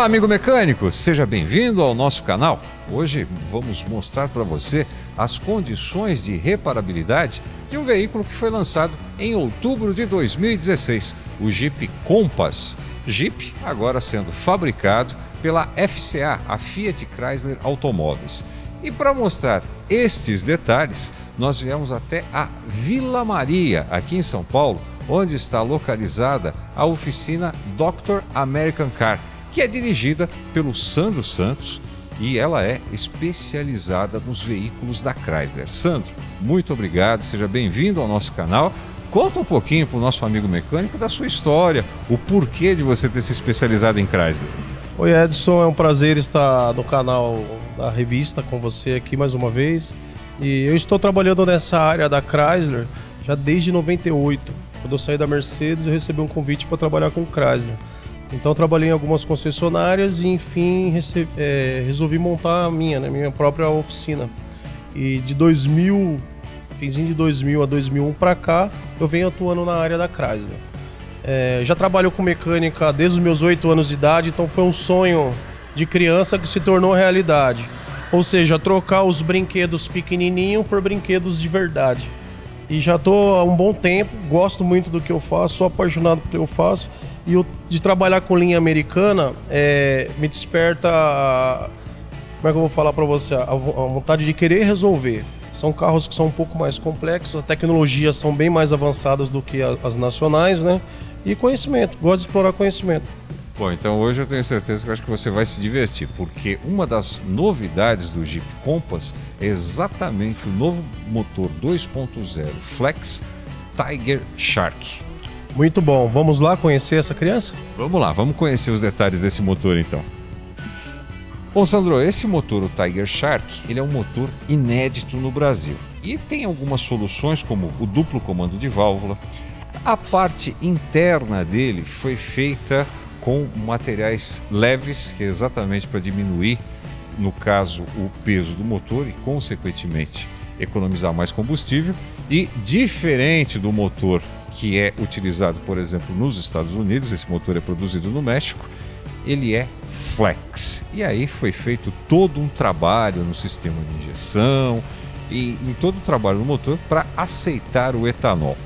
Olá, amigo mecânico, seja bem-vindo ao nosso canal. Hoje vamos mostrar para você as condições de reparabilidade de um veículo que foi lançado em outubro de 2016, o Jeep Compass. Jeep agora sendo fabricado pela FCA, a Fiat Chrysler Automóveis. E para mostrar estes detalhes, nós viemos até a Vila Maria, aqui em São Paulo, onde está localizada a oficina Dr. American Car que é dirigida pelo Sandro Santos e ela é especializada nos veículos da Chrysler. Sandro, muito obrigado, seja bem-vindo ao nosso canal. Conta um pouquinho para o nosso amigo mecânico da sua história, o porquê de você ter se especializado em Chrysler. Oi Edson, é um prazer estar no canal da revista com você aqui mais uma vez. E eu estou trabalhando nessa área da Chrysler já desde 98. Quando eu saí da Mercedes, eu recebi um convite para trabalhar com Chrysler. Então trabalhei em algumas concessionárias e enfim é, resolvi montar a minha, né, minha própria oficina. E de 2000, finzinho de 2000 a 2001 para cá, eu venho atuando na área da Chrysler. É, já trabalho com mecânica desde os meus 8 anos de idade, então foi um sonho de criança que se tornou realidade. Ou seja, trocar os brinquedos pequenininhos por brinquedos de verdade. E já estou há um bom tempo, gosto muito do que eu faço, sou apaixonado pelo que eu faço e o, de trabalhar com linha americana é, me desperta. Como é que eu vou falar para você? A, a, vontade de querer resolver. São carros que são um pouco mais complexos, as tecnologias são bem mais avançadas do que as nacionais, né? E conhecimento, gosto de explorar conhecimento. Bom, então hoje eu tenho certeza que eu acho que você vai se divertir, porque uma das novidades do Jeep Compass é exatamente o novo motor 2.0 Flex Tiger Shark. Muito bom. Vamos lá conhecer essa criança? Vamos lá, vamos conhecer os detalhes desse motor então. Bom, Sandro, esse motor, o Tiger Shark, ele é um motor inédito no Brasil. E tem algumas soluções, como o duplo comando de válvula. A parte interna dele foi feita com materiais leves, que é exatamente para diminuir, no caso, o peso do motor e, consequentemente, economizar mais combustível. E diferente do motor que é utilizado, por exemplo, nos Estados Unidos, esse motor é produzido no México, ele é flex. E aí foi feito todo um trabalho no sistema de injeção e em todo o trabalho no motor para aceitar o etanol.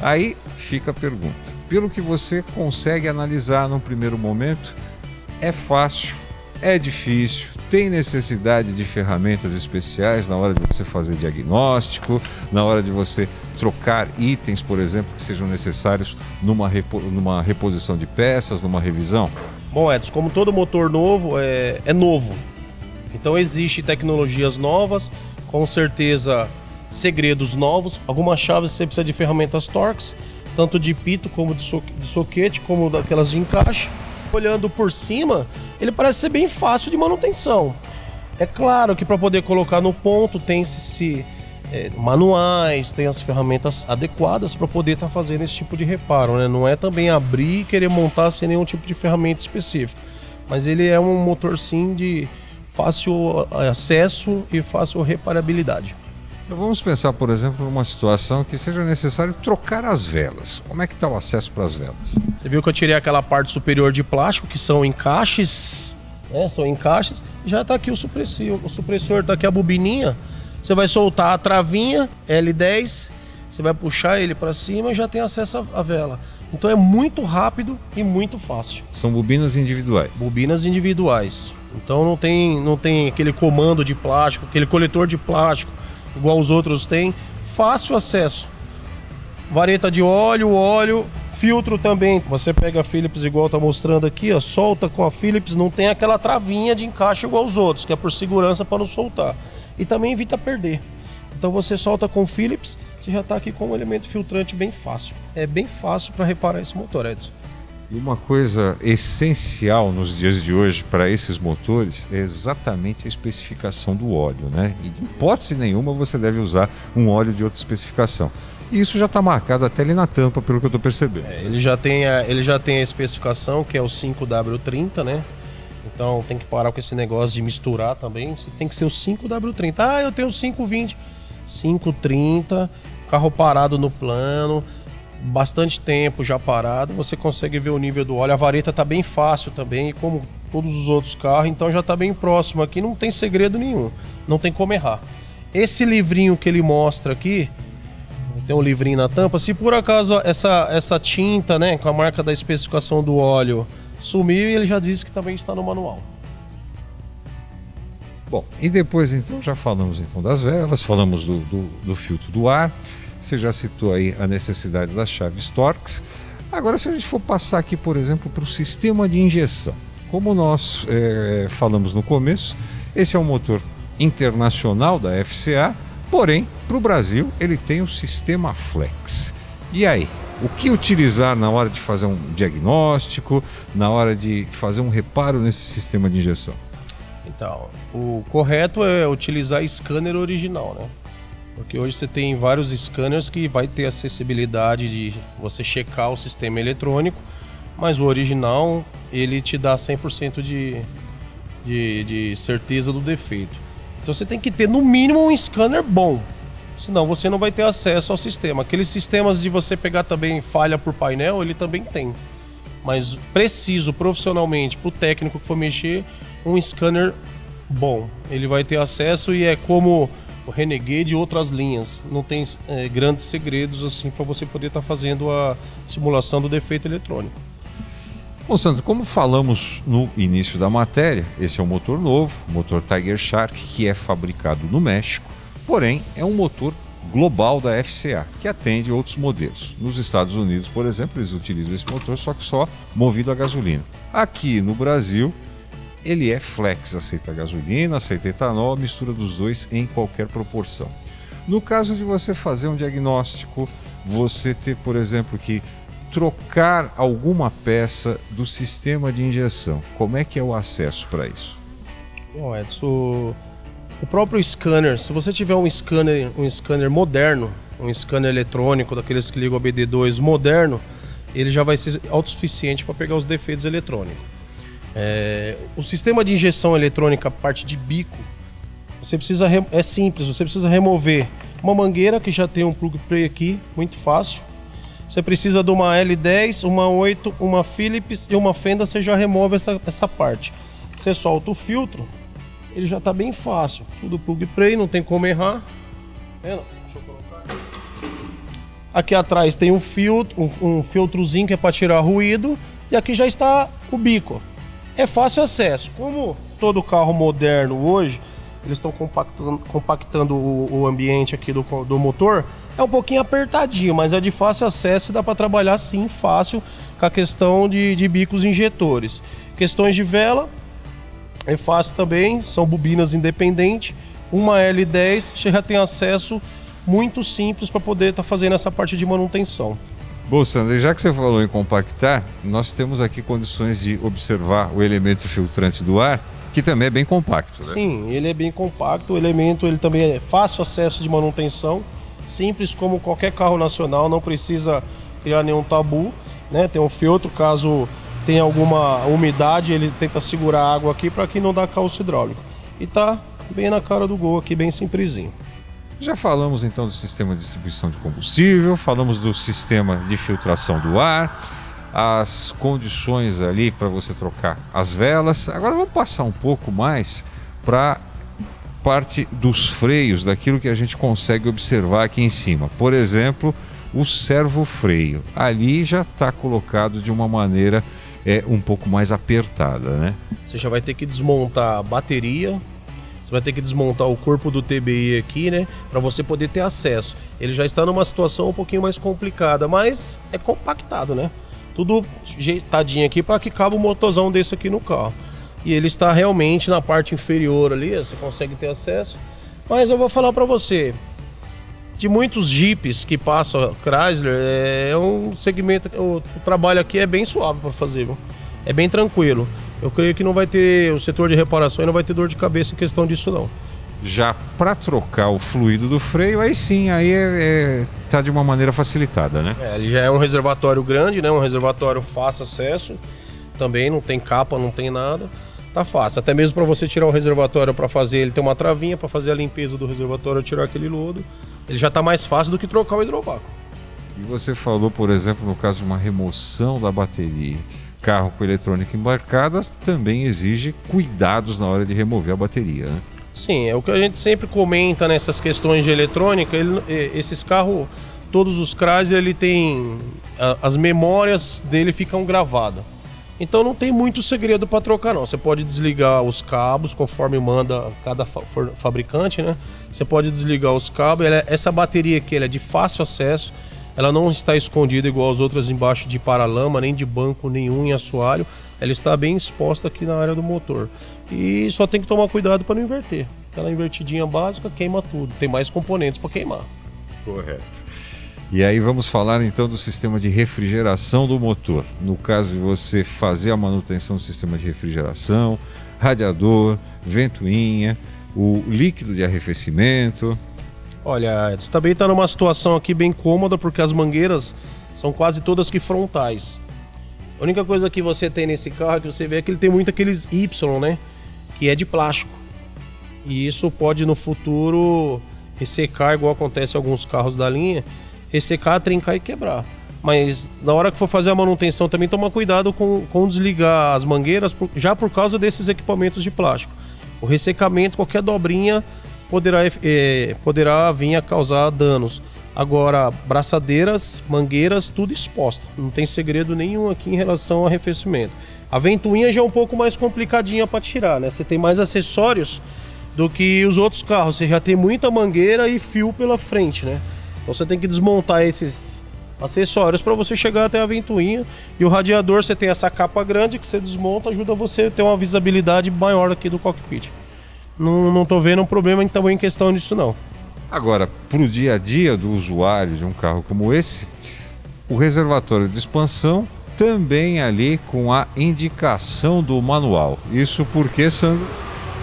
Aí fica a pergunta: pelo que você consegue analisar no primeiro momento, é fácil, é difícil, tem necessidade de ferramentas especiais na hora de você fazer diagnóstico, na hora de você trocar itens, por exemplo, que sejam necessários numa, repo, numa reposição de peças, numa revisão? Bom, Edson, como todo motor novo, é, é novo. Então existem tecnologias novas, com certeza segredos novos. Algumas chaves você precisa de ferramentas Torx, tanto de pito como de, so de soquete, como daquelas de encaixe. Olhando por cima, ele parece ser bem fácil de manutenção. É claro que para poder colocar no ponto tem se é, manuais, tem as ferramentas adequadas para poder estar tá fazendo esse tipo de reparo. Né? Não é também abrir e querer montar sem nenhum tipo de ferramenta específica. Mas ele é um motor sim de fácil é, acesso e fácil reparabilidade. Então vamos pensar, por exemplo, numa situação que seja necessário trocar as velas. Como é que está o acesso para as velas? Você viu que eu tirei aquela parte superior de plástico, que são encaixes, né? São encaixes. Já está aqui o supressor, o supressor está aqui a bobininha. Você vai soltar a travinha L10, você vai puxar ele para cima e já tem acesso à vela. Então é muito rápido e muito fácil. São bobinas individuais. Bobinas individuais. Então não tem, não tem aquele comando de plástico, aquele coletor de plástico igual os outros têm, fácil acesso. Vareta de óleo, óleo, filtro também. Você pega a Philips igual tá mostrando aqui, ó, solta com a Philips, não tem aquela travinha de encaixe igual os outros, que é por segurança para não soltar. E também evita perder. Então você solta com Philips, você já está aqui com um elemento filtrante bem fácil. É bem fácil para reparar esse motor, Edson. E uma coisa essencial nos dias de hoje para esses motores é exatamente a especificação do óleo, né? E de hipótese nenhuma você deve usar um óleo de outra especificação. E isso já está marcado até ali na tampa, pelo que eu estou percebendo. É, ele, já tem a, ele já tem a especificação, que é o 5W30, né? Então tem que parar com esse negócio de misturar também. Você tem que ser o 5W30. Ah, eu tenho o 520. 530, carro parado no plano bastante tempo já parado, você consegue ver o nível do óleo. A vareta está bem fácil também, como todos os outros carros, então já está bem próximo aqui, não tem segredo nenhum, não tem como errar. Esse livrinho que ele mostra aqui, tem um livrinho na tampa, se por acaso essa, essa tinta, né, com a marca da especificação do óleo sumiu, ele já disse que também está no manual. Bom, e depois então já falamos então das velas, falamos do, do, do filtro do ar, você já citou aí a necessidade das chaves Torx. Agora, se a gente for passar aqui, por exemplo, para o sistema de injeção, como nós é, falamos no começo, esse é um motor internacional da FCA, porém, para o Brasil, ele tem o sistema Flex. E aí, o que utilizar na hora de fazer um diagnóstico, na hora de fazer um reparo nesse sistema de injeção? Então, o correto é utilizar scanner original, né? Porque hoje você tem vários scanners que vai ter acessibilidade de você checar o sistema eletrônico, mas o original ele te dá 100% de, de, de certeza do defeito. Então você tem que ter no mínimo um scanner bom, senão você não vai ter acesso ao sistema. Aqueles sistemas de você pegar também falha por painel, ele também tem. Mas preciso profissionalmente para o técnico que for mexer, um scanner bom. Ele vai ter acesso e é como o Renegade e outras linhas. Não tem é, grandes segredos assim para você poder estar tá fazendo a simulação do defeito eletrônico. Bom, Sandro, como falamos no início da matéria, esse é um motor novo, motor Tiger Shark, que é fabricado no México, porém é um motor global da FCA, que atende outros modelos. Nos Estados Unidos, por exemplo, eles utilizam esse motor, só que só movido a gasolina. Aqui no Brasil, ele é flex, aceita gasolina, aceita etanol, mistura dos dois em qualquer proporção. No caso de você fazer um diagnóstico, você ter, por exemplo, que trocar alguma peça do sistema de injeção, como é que é o acesso para isso? Bom, Edson, o próprio scanner, se você tiver um scanner, um scanner moderno, um scanner eletrônico daqueles que ligam a BD2 moderno, ele já vai ser autossuficiente para pegar os defeitos eletrônicos. É, o sistema de injeção eletrônica, parte de bico, você precisa é simples, você precisa remover uma mangueira que já tem um plug play aqui, muito fácil. Você precisa de uma L10, uma 8, uma Philips e uma fenda, você já remove essa, essa parte. Você solta o filtro, ele já está bem fácil. Tudo plug play, não tem como errar. Aqui atrás tem um filtro, um, um filtrozinho que é para tirar ruído e aqui já está o bico é fácil acesso. Como todo carro moderno hoje, eles estão compactando, compactando o, o, ambiente aqui do, do motor, é um pouquinho apertadinho, mas é de fácil acesso e dá para trabalhar sim fácil com a questão de, de bicos injetores. Questões de vela, é fácil também, são bobinas independentes. Uma L10 você já tem acesso muito simples para poder estar tá fazendo essa parte de manutenção. Bom, Sandra, já que você falou em compactar, nós temos aqui condições de observar o elemento filtrante do ar, que também é bem compacto. Né? Sim, ele é bem compacto, o elemento ele também é fácil acesso de manutenção, simples como qualquer carro nacional, não precisa criar nenhum tabu, né? Tem um filtro, caso tenha alguma umidade, ele tenta segurar a água aqui para que não dá calço hidráulico. E tá bem na cara do gol aqui, bem simplesinho. Já falamos então do sistema de distribuição de combustível, falamos do sistema de filtração do ar, as condições ali para você trocar as velas. Agora vamos passar um pouco mais para parte dos freios, daquilo que a gente consegue observar aqui em cima. Por exemplo, o servo freio. Ali já está colocado de uma maneira é, um pouco mais apertada, né? Você já vai ter que desmontar a bateria, vai ter que desmontar o corpo do TBI aqui, né? Para você poder ter acesso. Ele já está numa situação um pouquinho mais complicada, mas é compactado, né? Tudo jeitadinho aqui para que cabe um motorzão desse aqui no carro. E ele está realmente na parte inferior ali, você consegue ter acesso. Mas eu vou falar para você, de muitos Jeeps que passam Chrysler, é um segmento, o, o trabalho aqui é bem suave para fazer, viu? é bem tranquilo eu creio que não vai ter, o setor de reparação não vai ter dor de cabeça em questão disso não. Já para trocar o fluido do freio, aí sim, aí é, é, tá de uma maneira facilitada, né? É, ele já é um reservatório grande, né? Um reservatório fácil acesso, também não tem capa, não tem nada. Tá fácil, até mesmo para você tirar o reservatório para fazer, ele tem uma travinha para fazer a limpeza do reservatório, tirar aquele lodo. Ele já tá mais fácil do que trocar o hidrovácuo. E você falou, por exemplo, no caso de uma remoção da bateria carro com eletrônica embarcada também exige cuidados na hora de remover a bateria. Né? Sim, é o que a gente sempre comenta nessas questões de eletrônica. Ele, esses carros, todos os Chrysler, ele tem as memórias dele ficam gravadas. Então não tem muito segredo para trocar não. Você pode desligar os cabos conforme manda cada fabricante, né? Você pode desligar os cabos. É, essa bateria aqui é de fácil acesso. Ela não está escondida igual as outras embaixo de paralama, nem de banco nenhum em assoalho. Ela está bem exposta aqui na área do motor. E só tem que tomar cuidado para não inverter. Aquela invertidinha básica queima tudo. Tem mais componentes para queimar. Correto. E aí vamos falar então do sistema de refrigeração do motor. No caso de você fazer a manutenção do sistema de refrigeração, radiador, ventoinha, o líquido de arrefecimento. Olha, você também está numa situação aqui bem cômoda porque as mangueiras são quase todas que frontais. A única coisa que você tem nesse carro é que você vê é que ele tem muito aqueles Y, né? Que é de plástico. E isso pode no futuro ressecar, igual acontece em alguns carros da linha ressecar, trincar e quebrar. Mas na hora que for fazer a manutenção também toma cuidado com, com desligar as mangueiras já por causa desses equipamentos de plástico. O ressecamento, qualquer dobrinha poderá, é, poderá vir a causar danos. Agora, braçadeiras, mangueiras, tudo exposto. Não tem segredo nenhum aqui em relação ao arrefecimento. A ventoinha já é um pouco mais complicadinha para tirar, né? Você tem mais acessórios do que os outros carros. Você já tem muita mangueira e fio pela frente, né? Então você tem que desmontar esses acessórios para você chegar até a ventoinha. E o radiador você tem essa capa grande que você desmonta, ajuda você a ter uma visibilidade maior aqui do cockpit. Não, não tô vendo um problema então em questão disso não. Agora, para o dia a dia do usuário de um carro como esse, o reservatório de expansão também ali com a indicação do manual. Isso porque, Sandro?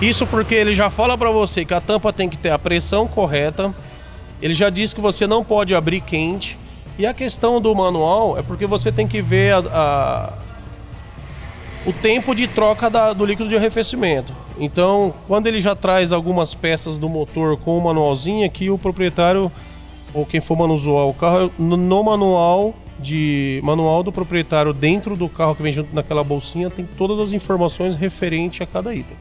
Isso porque ele já fala para você que a tampa tem que ter a pressão correta, ele já diz que você não pode abrir quente. E a questão do manual é porque você tem que ver a, a, o tempo de troca da, do líquido de arrefecimento. Então, quando ele já traz algumas peças do motor com o manualzinho, aqui o proprietário ou quem for manusear o carro, no, no manual de manual do proprietário dentro do carro que vem junto naquela bolsinha tem todas as informações referente a cada item.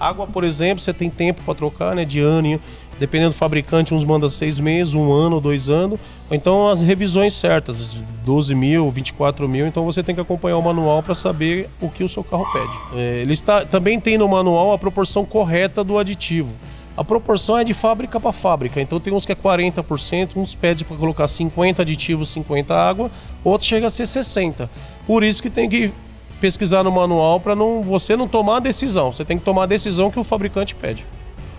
Água, por exemplo, você tem tempo para trocar, né, de ano Dependendo do fabricante, uns manda seis meses, um ano, dois anos. Então as revisões certas, 12 mil, 24 mil. Então você tem que acompanhar o manual para saber o que o seu carro pede. É, ele está, também tem no manual a proporção correta do aditivo. A proporção é de fábrica para fábrica, então tem uns que é 40%, uns pede para colocar 50 aditivos, 50 água, outros chega a ser 60. Por isso que tem que pesquisar no manual para não você não tomar a decisão. Você tem que tomar a decisão que o fabricante pede.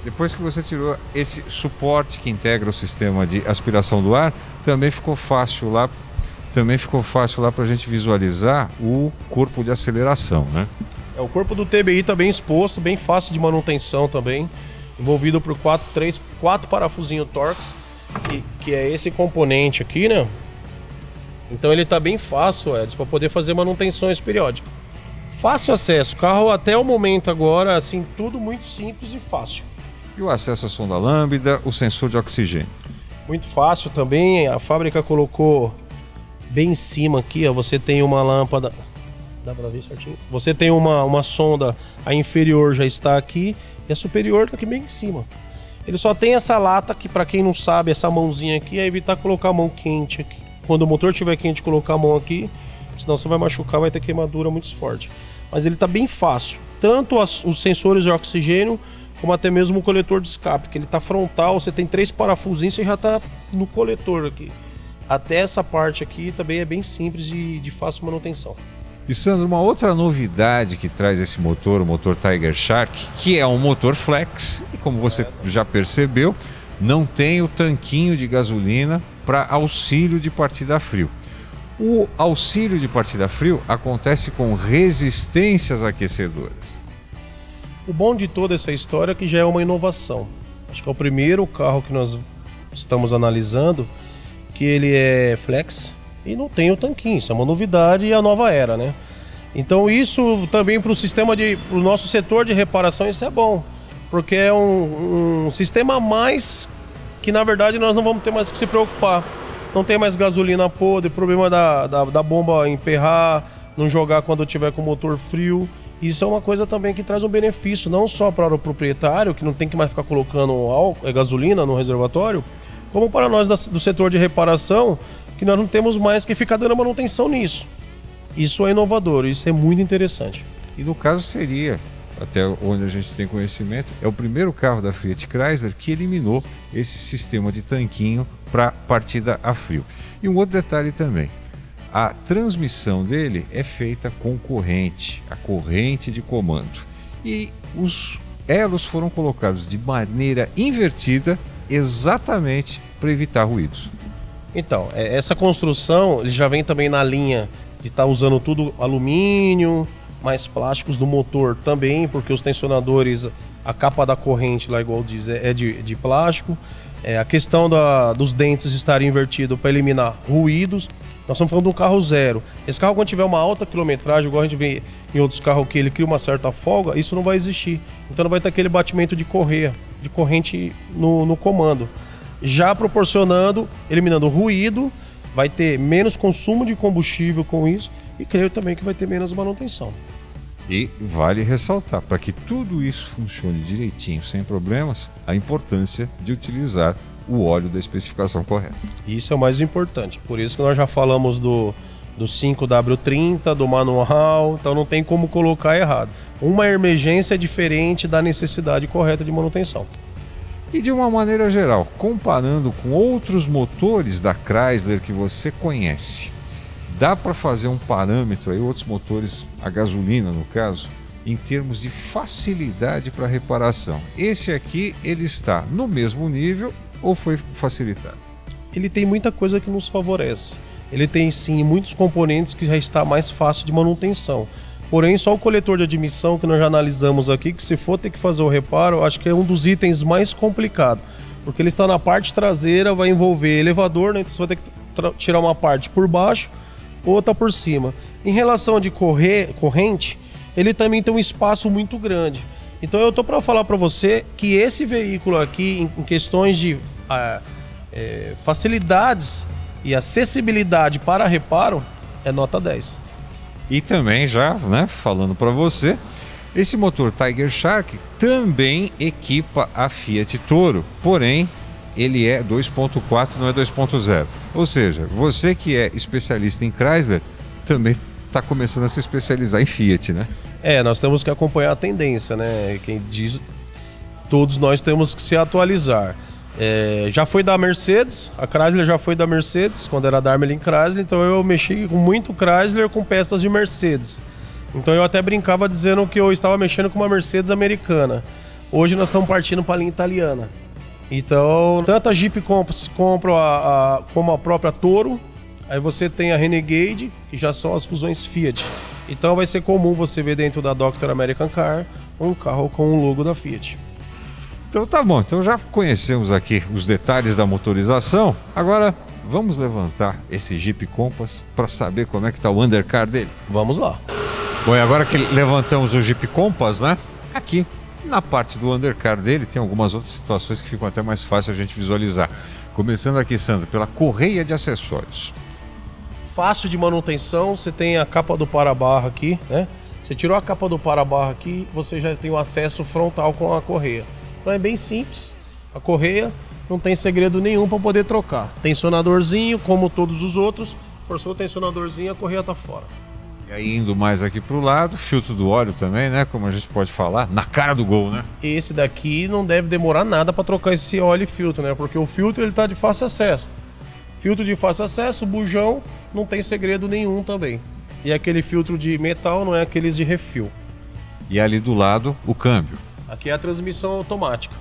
Depois que você tirou esse suporte que integra o sistema de aspiração do ar, também ficou fácil lá, também ficou fácil lá para a gente visualizar o corpo de aceleração, né? É, o corpo do TBI está bem exposto, bem fácil de manutenção também, envolvido por quatro, três, quatro parafusinhos Torx, que, que é esse componente aqui, né? Então ele está bem fácil, Edson, para poder fazer manutenções periódicas. Fácil acesso, carro até o momento agora, assim, tudo muito simples e fácil. E o acesso à sonda lambda, o sensor de oxigênio. Muito fácil também, a fábrica colocou bem em cima aqui, ó, você tem uma lâmpada. Dá pra ver certinho? Você tem uma, uma sonda, a inferior já está aqui e a superior está aqui bem em cima. Ele só tem essa lata que, para quem não sabe, essa mãozinha aqui é evitar colocar a mão quente aqui. Quando o motor estiver quente, colocar a mão aqui, senão você vai machucar, vai ter queimadura muito forte. Mas ele está bem fácil. Tanto as, os sensores de oxigênio como até mesmo o coletor de escape, que ele está frontal, você tem três parafusinhos, você já está no coletor aqui. Até essa parte aqui também é bem simples e de fácil manutenção. E Sandro, uma outra novidade que traz esse motor, o motor Tiger Shark, que é um motor flex, e como você já percebeu, não tem o tanquinho de gasolina para auxílio de partida frio. O auxílio de partida frio acontece com resistências aquecedoras. O bom de toda essa história é que já é uma inovação. Acho que é o primeiro carro que nós estamos analisando que ele é flex e não tem o tanquinho. Isso é uma novidade e a nova era, né? Então isso também para o sistema de, para o nosso setor de reparação isso é bom, porque é um, um sistema a mais que na verdade nós não vamos ter mais que se preocupar. Não tem mais gasolina podre, problema da, da, da bomba emperrar, não jogar quando tiver com o motor frio. Isso é uma coisa também que traz um benefício, não só para o proprietário, que não tem que mais ficar colocando álcool, é, gasolina no reservatório, como para nós do setor de reparação, que nós não temos mais que ficar dando manutenção nisso. Isso é inovador, isso é muito interessante. E no caso seria, até onde a gente tem conhecimento, é o primeiro carro da Fiat Chrysler que eliminou esse sistema de tanquinho para partida a frio. E um outro detalhe também, a transmissão dele é feita com corrente, a corrente de comando. E os elos foram colocados de maneira invertida exatamente para evitar ruídos. Então, é, essa construção ele já vem também na linha de estar tá usando tudo alumínio, mais plásticos do motor também, porque os tensionadores, a capa da corrente, lá igual diz, é, é de, de plástico. É, a questão da, dos dentes estarem invertidos para eliminar ruídos. Nós estamos falando de um carro zero. Esse carro, quando tiver uma alta quilometragem, igual a gente vê em outros carros que ele cria uma certa folga, isso não vai existir. Então não vai ter aquele batimento de correia, de corrente no, no comando. Já proporcionando, eliminando ruído, vai ter menos consumo de combustível com isso e creio também que vai ter menos manutenção. E vale ressaltar, para que tudo isso funcione direitinho, sem problemas, a importância de utilizar o óleo da especificação correta. Isso é o mais importante. Por isso que nós já falamos do, do 5W30, do manual, então não tem como colocar errado. Uma emergência é diferente da necessidade correta de manutenção. E de uma maneira geral, comparando com outros motores da Chrysler que você conhece, dá para fazer um parâmetro aí, outros motores a gasolina no caso, em termos de facilidade para reparação. Esse aqui ele está no mesmo nível ou foi facilitado? Ele tem muita coisa que nos favorece. Ele tem sim muitos componentes que já está mais fácil de manutenção. Porém, só o coletor de admissão que nós já analisamos aqui, que se for ter que fazer o reparo, acho que é um dos itens mais complicados. Porque ele está na parte traseira, vai envolver elevador, né? então você vai ter que tirar uma parte por baixo, outra por cima. Em relação de correr, corrente, ele também tem um espaço muito grande. Então eu tô para falar para você que esse veículo aqui, em, questões de ah, é, facilidades e acessibilidade para reparo, é nota 10. E também já, né, falando para você, esse motor Tiger Shark também equipa a Fiat Toro, porém ele é 2.4, não é 2.0. Ou seja, você que é especialista em Chrysler também está começando a se especializar em Fiat, né? É, nós temos que acompanhar a tendência, né? Quem diz, todos nós temos que se atualizar. É, já foi da Mercedes, a Chrysler já foi da Mercedes, quando era da Armelin Chrysler, então eu mexi com muito Chrysler com peças de Mercedes. Então eu até brincava dizendo que eu estava mexendo com uma Mercedes americana. Hoje nós estamos partindo para a linha italiana. Então, tanto a Jeep compra a, a, como a própria Toro, aí você tem a Renegade, que já são as fusões Fiat. Então vai ser comum você ver dentro da Dr. American Car um carro com o logo da Fiat. Então tá bom, então já conhecemos aqui os detalhes da motorização. Agora vamos levantar esse Jeep Compass para saber como é que tá o undercar dele. Vamos lá. Bom, e agora que levantamos o Jeep Compass, né? Aqui na parte do undercar dele tem algumas outras situações que ficam até mais fácil a gente visualizar. Começando aqui, Sandro, pela correia de acessórios fácil de manutenção. Você tem a capa do para-barra aqui, né? Você tirou a capa do para-barra aqui, você já tem o acesso frontal com a correia. Então é bem simples. A correia não tem segredo nenhum para poder trocar. Tensionadorzinho, como todos os outros, forçou o tensionadorzinho, a correia tá fora. E aí indo mais aqui para o lado, filtro do óleo também, né? Como a gente pode falar, na cara do gol, né? Esse daqui não deve demorar nada para trocar esse óleo e filtro, né? Porque o filtro ele tá de fácil acesso. Filtro de fácil acesso, bujão, não tem segredo nenhum também. E aquele filtro de metal não é aqueles de refil. E ali do lado, o câmbio. Aqui é a transmissão automática.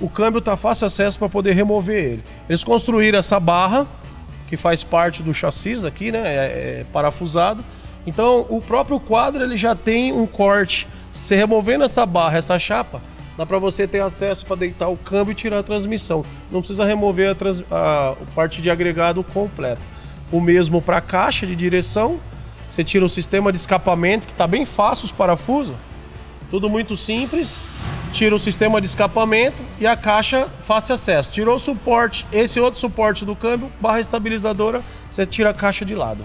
O câmbio tá fácil acesso para poder remover ele. Eles construíram essa barra, que faz parte do chassi aqui, né? É, é parafusado. Então, o próprio quadro ele já tem um corte. Se removendo essa barra, essa chapa, dá para você ter acesso para deitar o câmbio e tirar a transmissão. Não precisa remover a, trans, a parte de agregado completo. O mesmo para a caixa de direção. Você tira o sistema de escapamento, que está bem fácil os parafusos. Tudo muito simples. Tira o sistema de escapamento e a caixa fácil acesso. Tirou o suporte, esse outro suporte do câmbio, barra estabilizadora, você tira a caixa de lado.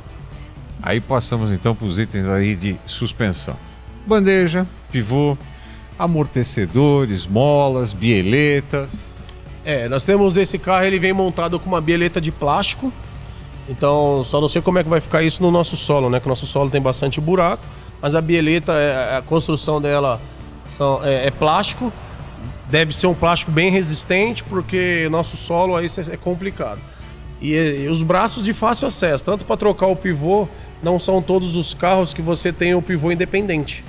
Aí passamos então para os itens aí de suspensão. Bandeja, pivô, amortecedores, molas, bieletas. É, nós temos esse carro, ele vem montado com uma bieleta de plástico. Então, só não sei como é que vai ficar isso no nosso solo, né? Que o nosso solo tem bastante buraco, mas a bieleta, é, a construção dela são, é, é plástico. Deve ser um plástico bem resistente, porque nosso solo aí é complicado. E, e os braços de fácil acesso, tanto para trocar o pivô, não são todos os carros que você tem o pivô independente.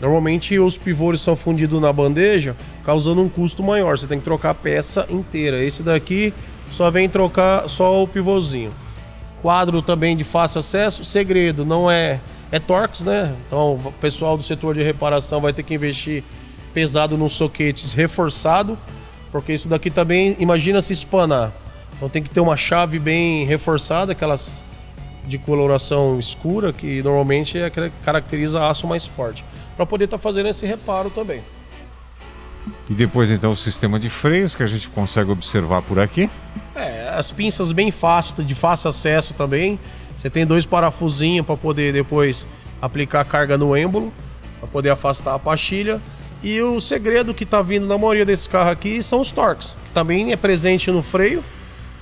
Normalmente os pivôs são fundidos na bandeja, causando um custo maior. Você tem que trocar a peça inteira. Esse daqui só vem trocar só o pivôzinho. Quadro também de fácil acesso. Segredo, não é é Torx, né? Então o pessoal do setor de reparação vai ter que investir pesado nos soquetes reforçado, porque isso daqui também, imagina se espanar. Então tem que ter uma chave bem reforçada, aquelas de coloração escura, que normalmente é, caracteriza aço mais forte, para poder estar tá fazendo esse reparo também. E depois então o sistema de freios que a gente consegue observar por aqui. É, as pinças bem fácil, de fácil acesso também. Você tem dois parafusinhos para poder depois aplicar carga no êmbolo, para poder afastar a pastilha. E o segredo que está vindo na maioria desse carro aqui são os torques, que também é presente no freio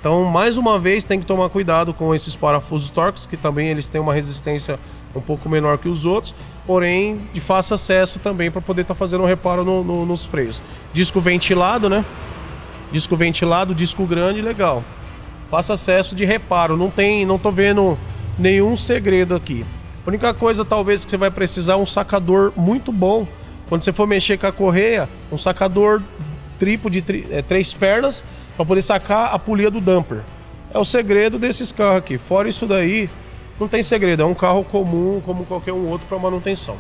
então, mais uma vez, tem que tomar cuidado com esses parafusos Torx, que também eles têm uma resistência um pouco menor que os outros, porém de fácil acesso também para poder estar tá fazendo um reparo no, no, nos freios. Disco ventilado, né? Disco ventilado, disco grande, legal. Fácil acesso de reparo, não tem, não tô vendo nenhum segredo aqui. A única coisa talvez que você vai precisar é um sacador muito bom. Quando você for mexer com a correia, um sacador triplo de tri, é, três pernas para poder sacar a polia do dumper. É o segredo desses carros aqui. Fora isso daí, não tem segredo. É um carro comum como qualquer um outro para manutenção.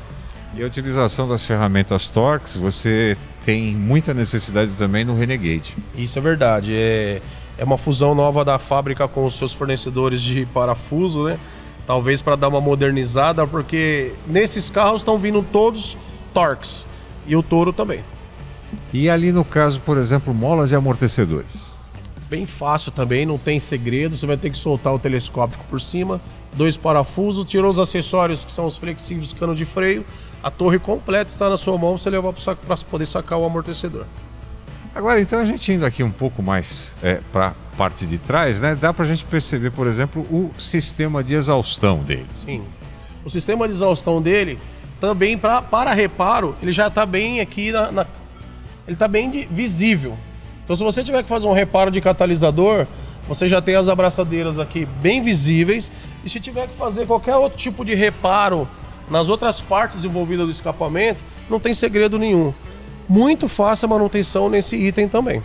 E a utilização das ferramentas Torx, você tem muita necessidade também no Renegade. Isso é verdade. É, é uma fusão nova da fábrica com os seus fornecedores de parafuso, né? Talvez para dar uma modernizada, porque nesses carros estão vindo todos Torx e o Toro também. E ali no caso, por exemplo, molas e amortecedores? bem fácil também, não tem segredo. Você vai ter que soltar o telescópico por cima, dois parafusos, tirou os acessórios que são os flexíveis cano de freio, a torre completa está na sua mão, você levar para poder sacar o amortecedor. Agora, então, a gente indo aqui um pouco mais é, para a parte de trás, né? Dá para a gente perceber, por exemplo, o sistema de exaustão dele. Sim. O sistema de exaustão dele, também pra, para reparo, ele já está bem aqui na, na ele está bem de, visível. Então, se você tiver que fazer um reparo de catalisador, você já tem as abraçadeiras aqui bem visíveis. E se tiver que fazer qualquer outro tipo de reparo nas outras partes envolvidas do escapamento, não tem segredo nenhum. Muito fácil a manutenção nesse item também.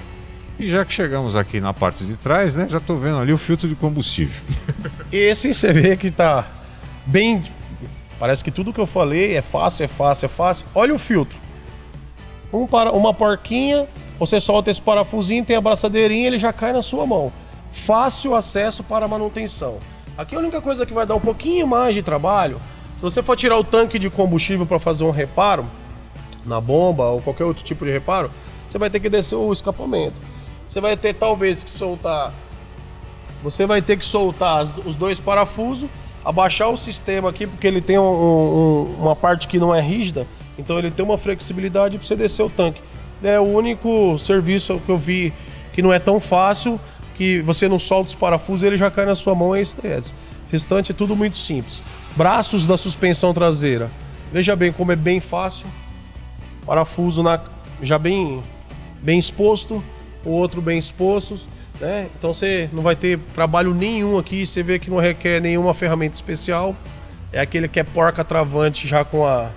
E já que chegamos aqui na parte de trás, né? Já estou vendo ali o filtro de combustível. Esse você vê que está bem. Parece que tudo que eu falei é fácil, é fácil, é fácil. Olha o filtro. Um para uma porquinha você solta esse parafusinho, tem a braçadeirinha, ele já cai na sua mão. Fácil acesso para manutenção. Aqui a única coisa que vai dar um pouquinho mais de trabalho, se você for tirar o tanque de combustível para fazer um reparo na bomba ou qualquer outro tipo de reparo, você vai ter que descer o escapamento. Você vai ter talvez que soltar, você vai ter que soltar os dois parafusos, abaixar o sistema aqui porque ele tem um, um, uma parte que não é rígida, então ele tem uma flexibilidade para você descer o tanque é o único serviço que eu vi que não é tão fácil, que você não solta os parafusos e ele já cai na sua mão, é esse daí. O restante é tudo muito simples. Braços da suspensão traseira. Veja bem como é bem fácil. Parafuso na, já bem, bem exposto, o outro bem exposto. Né? Então você não vai ter trabalho nenhum aqui, você vê que não requer nenhuma ferramenta especial. É aquele que é porca travante já com a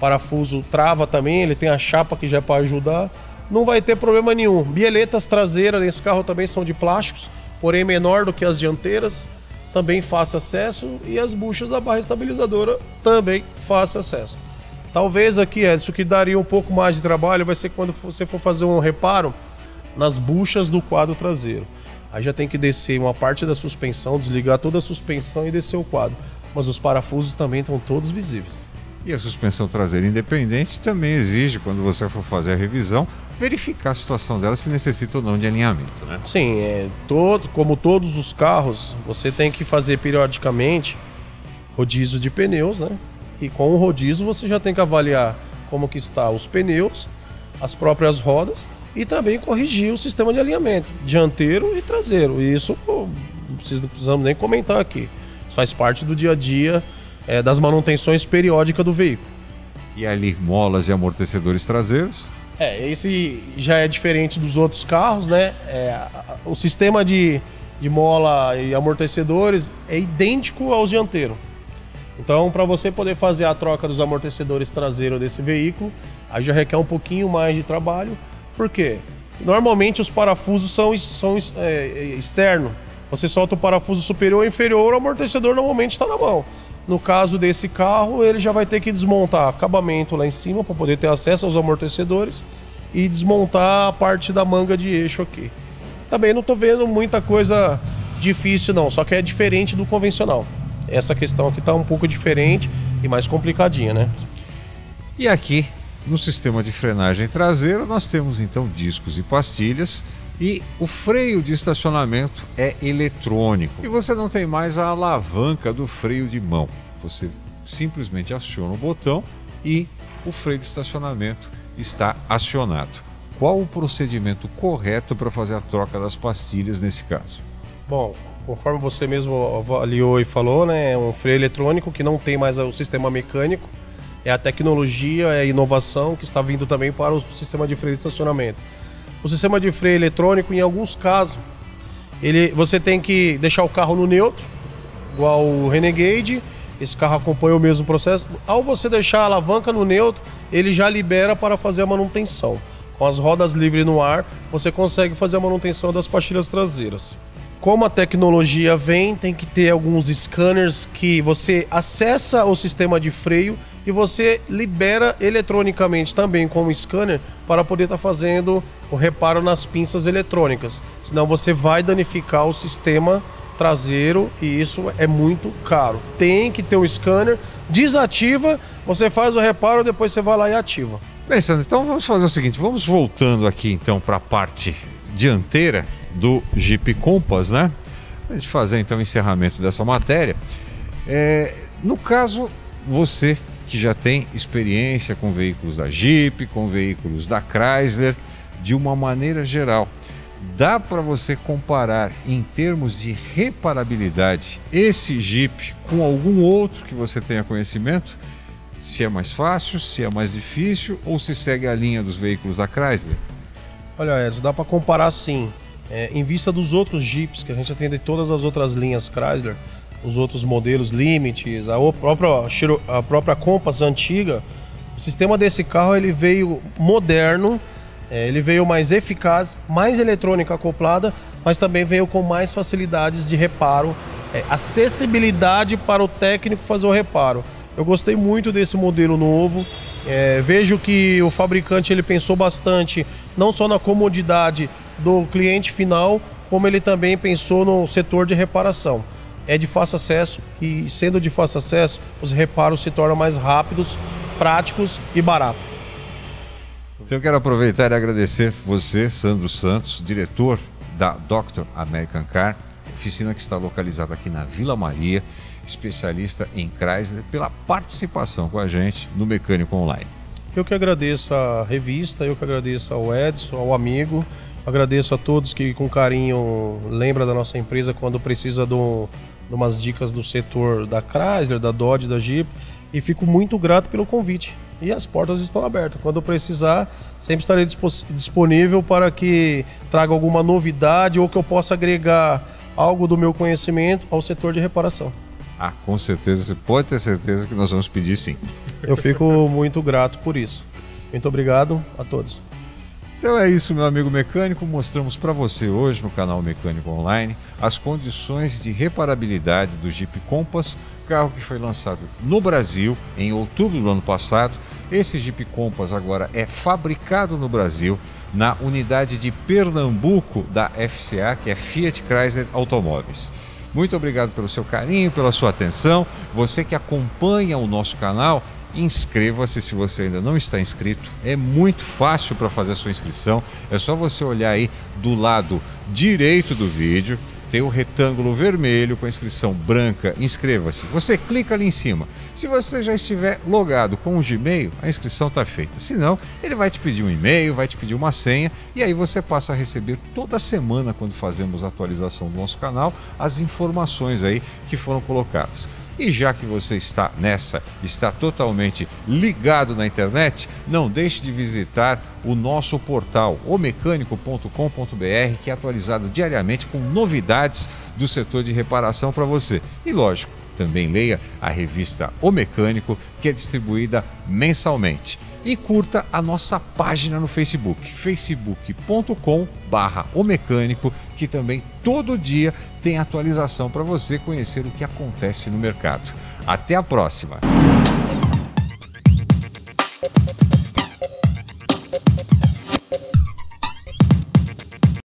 parafuso trava também, ele tem a chapa que já é para ajudar. Não vai ter problema nenhum. Bieletas traseiras nesse carro também são de plásticos, porém menor do que as dianteiras, também fácil acesso. E as buchas da barra estabilizadora também fácil acesso. Talvez aqui, Edson, que daria um pouco mais de trabalho vai ser quando você for fazer um reparo nas buchas do quadro traseiro. Aí já tem que descer uma parte da suspensão, desligar toda a suspensão e descer o quadro. Mas os parafusos também estão todos visíveis. E a suspensão traseira independente também exige, quando você for fazer a revisão, verificar a situação dela se necessita ou não de alinhamento, né? Sim, é, todo, como todos os carros, você tem que fazer periodicamente rodízio de pneus, né? E com o rodízio você já tem que avaliar como que está os pneus, as próprias rodas e também corrigir o sistema de alinhamento dianteiro e traseiro. E isso pô, não precisamos nem comentar aqui. Isso faz parte do dia a dia é, das manutenções periódicas do veículo. E ali, molas e amortecedores traseiros? É, esse já é diferente dos outros carros, né? É, o sistema de, de mola e amortecedores é idêntico aos dianteiros. Então, para você poder fazer a troca dos amortecedores traseiros desse veículo, aí já requer um pouquinho mais de trabalho. Por quê? Normalmente os parafusos são, são é, externos. Você solta o parafuso superior ou inferior, o amortecedor normalmente está na mão. No caso desse carro, ele já vai ter que desmontar acabamento lá em cima para poder ter acesso aos amortecedores e desmontar a parte da manga de eixo aqui. Também não estou vendo muita coisa difícil não, só que é diferente do convencional. Essa questão aqui está um pouco diferente e mais complicadinha, né? E aqui no sistema de frenagem traseiro nós temos então discos e pastilhas e o freio de estacionamento é eletrônico. E você não tem mais a alavanca do freio de mão. Você simplesmente aciona o botão e o freio de estacionamento está acionado. Qual o procedimento correto para fazer a troca das pastilhas nesse caso? Bom, conforme você mesmo avaliou e falou, né, é um freio eletrônico que não tem mais o sistema mecânico. É a tecnologia, é a inovação que está vindo também para o sistema de freio de estacionamento. O sistema de freio eletrônico, em alguns casos, ele, você tem que deixar o carro no neutro, igual o Renegade. Esse carro acompanha o mesmo processo. Ao você deixar a alavanca no neutro, ele já libera para fazer a manutenção. Com as rodas livres no ar, você consegue fazer a manutenção das pastilhas traseiras. Como a tecnologia vem, tem que ter alguns scanners que você acessa o sistema de freio e você libera eletronicamente também com o scanner para poder estar tá fazendo o reparo nas pinças eletrônicas. Senão você vai danificar o sistema traseiro e isso é muito caro. Tem que ter um scanner, desativa, você faz o reparo, depois você vai lá e ativa. Bem, Sandro, então vamos fazer o seguinte, vamos voltando aqui então para a parte dianteira do Jeep Compass, né? A gente fazer então o encerramento dessa matéria. É, no caso, você que já tem experiência com veículos da Jeep, com veículos da Chrysler, de uma maneira geral. Dá para você comparar em termos de reparabilidade esse Jeep com algum outro que você tenha conhecimento? Se é mais fácil, se é mais difícil ou se segue a linha dos veículos da Chrysler? Olha, Edson, dá para comparar sim. É, em vista dos outros Jeeps que a gente atende todas as outras linhas Chrysler, os outros modelos Limites, a própria, a própria Compass antiga, o sistema desse carro ele veio moderno, é, ele veio mais eficaz, mais eletrônica acoplada, mas também veio com mais facilidades de reparo, é, acessibilidade para o técnico fazer o reparo. Eu gostei muito desse modelo novo. É, vejo que o fabricante ele pensou bastante não só na comodidade do cliente final, como ele também pensou no setor de reparação é de fácil acesso e, sendo de fácil acesso, os reparos se tornam mais rápidos, práticos e baratos. Então eu quero aproveitar e agradecer você, Sandro Santos, diretor da Dr. American Car, oficina que está localizada aqui na Vila Maria, especialista em Chrysler, pela participação com a gente no Mecânico Online. Eu que agradeço a revista, eu que agradeço ao Edson, ao amigo, agradeço a todos que com carinho lembra da nossa empresa quando precisa de um umas dicas do setor da Chrysler, da Dodge, da Jeep e fico muito grato pelo convite. E as portas estão abertas. Quando precisar, sempre estarei disponível para que traga alguma novidade ou que eu possa agregar algo do meu conhecimento ao setor de reparação. Ah, com certeza, você pode ter certeza que nós vamos pedir sim. Eu fico muito grato por isso. Muito obrigado a todos. Então é isso, meu amigo mecânico. Mostramos para você hoje no canal Mecânico Online as condições de reparabilidade do Jeep Compass, carro que foi lançado no Brasil em outubro do ano passado. Esse Jeep Compass agora é fabricado no Brasil na unidade de Pernambuco da FCA, que é Fiat Chrysler Automóveis. Muito obrigado pelo seu carinho, pela sua atenção. Você que acompanha o nosso canal, inscreva-se se você ainda não está inscrito. É muito fácil para fazer a sua inscrição. É só você olhar aí do lado direito do vídeo. tem o retângulo vermelho com a inscrição branca, inscreva-se. Você clica ali em cima. Se você já estiver logado com o Gmail, a inscrição está feita. Se não, ele vai te pedir um e-mail, vai te pedir uma senha e aí você passa a receber toda semana quando fazemos a atualização do nosso canal as informações aí que foram colocadas. E já que você está nessa, está totalmente ligado na internet, não deixe de visitar o nosso portal omecânico.com.br, que é atualizado diariamente com novidades do setor de reparação para você. E lógico, também leia a revista O Mecânico, que é distribuída mensalmente e curta a nossa página no Facebook, facebook.com barra o mecânico, que também todo dia tem atualização para você conhecer o que acontece no mercado. Até a próxima!